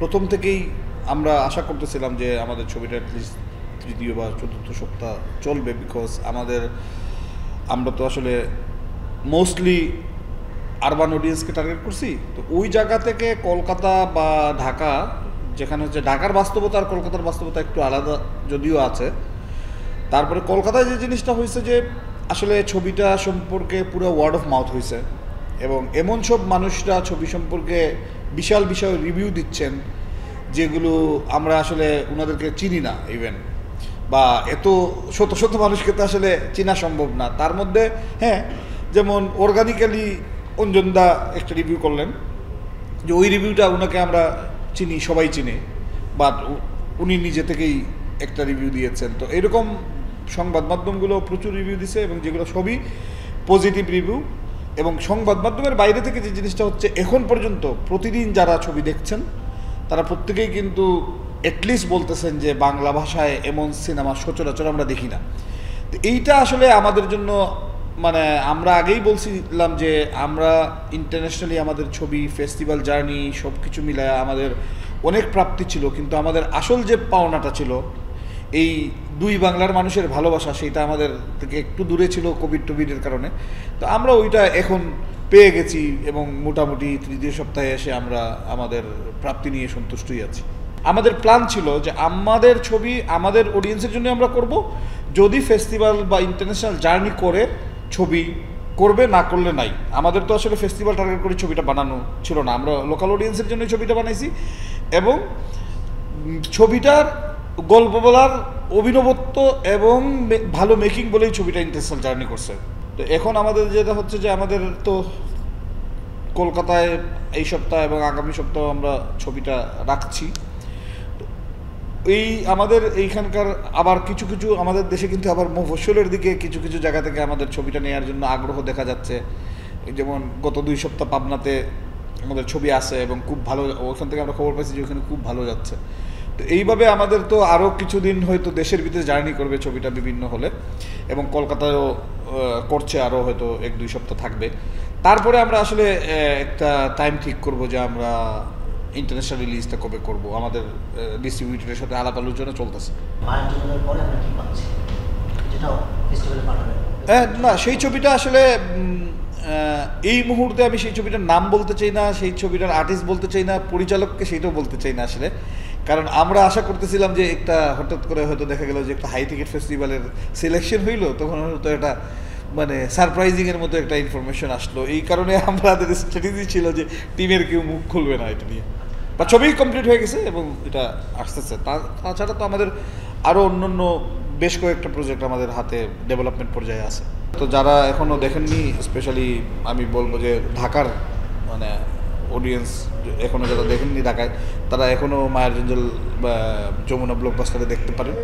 প্রথম থেকেই আমরা আশা করতেছিলাম যে আমাদের ছবিটা অ্যাটলিস্ট তৃতীয় বা চতুর্থ সপ্তাহ চলবে বিকজ আমাদের, আমরা তো আসলে মোস্টলি আরবান অডিয়েন্সকে টার্গেট করছি। তো ওই জায়গা থেকে কলকাতা বা ঢাকা, যেখানে হচ্ছে ঢাকার বাস্তবতা আর কলকাতার বাস্তবতা একটু আলাদা যদিও আছে, তারপরে কলকাতায় যে জিনিসটা হয়েছে যে আসলে ছবিটা সম্পর্কে পুরো ওয়ার্ড অফ মাউথ হয়েছে। এবং এমন সব মানুষরা ছবি সম্পর্কে বিশাল বিশাল রিভিউ দিচ্ছেন, যেগুলো আমরা আসলে ওনাদেরকে চিনি না ইভেন বা এত শত শত মানুষকে তো আসলে চেনা সম্ভব না। তার মধ্যে হ্যাঁ যেমন অর্গানিক্যালি অঞ্জনদা একটা রিভিউ করলেন, যে ওই রিভিউটা ওনাকে আমরা চিনি, সবাই চিনে বা উনি নিজে থেকেই একটা রিভিউ দিয়েছেন। তো এরকম সংবাদ মাধ্যমগুলো প্রচুর রিভিউ দিছে এবং যেগুলো সবই পজিটিভ রিভিউ এবং সংবাদ মাধ্যমের বাইরে থেকে যে জিনিসটা হচ্ছে, এখন পর্যন্ত প্রতিদিন যারা ছবি দেখছেন, তারা প্রত্যেকেই কিন্তু অ্যাটলিস্ট বলতেছেন যে বাংলা ভাষায় এমন সিনেমা সচরাচর আমরা দেখি না। তো এইটা আসলে আমাদের জন্য মানে আমরা আগেই বলছিলাম যে আমরা ইন্টারন্যাশনালি আমাদের ছবি ফেস্টিভ্যাল জার্নি সব কিছু মিলায় আমাদের অনেক প্রাপ্তি ছিল, কিন্তু আমাদের আসল যে পাওনাটা ছিল এই দুই বাংলার মানুষের ভালোবাসা, সেটা আমাদের থেকে একটু দূরে ছিল কোভিড টোভিডের কারণে। তো আমরা ওইটা এখন পেয়ে গেছি এবং মোটামুটি তৃতীয় সপ্তাহে এসে আমরা আমাদের প্রাপ্তি নিয়ে সন্তুষ্টই আছি। আমাদের প্ল্যান ছিল যে আমাদের ছবি আমাদের অডিয়েন্সের জন্য আমরা করব। যদি ফেস্টিভ্যাল বা ইন্টারন্যাশনাল জার্নি করে, ছবি করবে, না করলে নাই। আমাদের তো আসলে ফেস্টিভ্যাল টার্গেট করে ছবিটা বানানো ছিল না। আমরা লোকাল অডিয়েন্সের জন্য ছবিটা বানাইছি এবং ছবিটার গল্প বলার অভিনবত্ব এবং ভালো মেকিং বলেই ছবিটা ইন্টারন্যাশনাল জার্নি করছে। তো এখন আমাদের যেটা হচ্ছে যে আমাদের তো কলকাতায় এই সপ্তাহ এবং আগামী সপ্তাহ আমরা ছবিটা রাখছি। এই আমাদের এইখানকার আবার কিছু কিছু আমাদের দেশে কিন্তু আবার মফস্বলের দিকে কিছু কিছু জায়গা থেকে আমাদের ছবিটা নেওয়ার জন্য আগ্রহ দেখা যাচ্ছে। যেমন গত দুই সপ্তাহ পাবনাতে আমাদের ছবি আছে এবং খুব ভালো, ওখান থেকে আমরা খবর পাইছি যে ওখানে খুব ভালো যাচ্ছে। এইভাবে আমাদের তো আরও কিছুদিন হয়তো দেশের ভিতরে জার্নি করবে ছবিটা বিভিন্ন হলে এবং কলকাতায়ও করছে আরও হয়তো এক দুই সপ্তাহ থাকবে। তারপরে আমরা আসলে একটা টাইম ঠিক করব যে আমরা ইন্টারন্যাশনাল রিলিজটা কবে করব আমাদের ডিস্ট্রিবিউটরের সাথে আলাপ আলোচনা চলতেছে। হ্যাঁ না সেই ছবিটা আসলে এই মুহূর্তে আমি সেই ছবিটার নাম বলতে চাই না সেই ছবিটার আর্টিস্ট বলতে চাই না পরিচালককে সেইটাও বলতে চাই না আসলে। কারণ আমরা আশা করতেছিলাম যে একটা হঠাৎ করে হয়তো দেখা গেল যে একটা হাই টিকিট ফেস্টিভ্যালের সিলেকশন হইল, তখন হয়তো এটা মানে সারপ্রাইজিং এর মতো একটা ইনফরমেশন আসলো। এই কারণে আমাদের স্ট্র্যাটেজি ছিল যে টিমের কেউ মুখ খুলবে না এটা নিয়ে। বা ছবি কমপ্লিট হয়ে গেছে এবং এটা আসতেছে। তাছাড়া তো আমাদের আরও অন্যান্য বেশ কয়েকটা প্রজেক্ট আমাদের হাতে ডেভেলপমেন্ট পর্যায়ে আছে। তো যারা এখনও দেখেননি স্পেশালি আমি বলব যে ঢাকার মানে অডিয়েন্স এখনও যারা দেখেননি ঢাকায় তারা এখনও মায়ের জঞ্জল বা যমুনা ব্লকবাস্টারে দেখতে পারেন।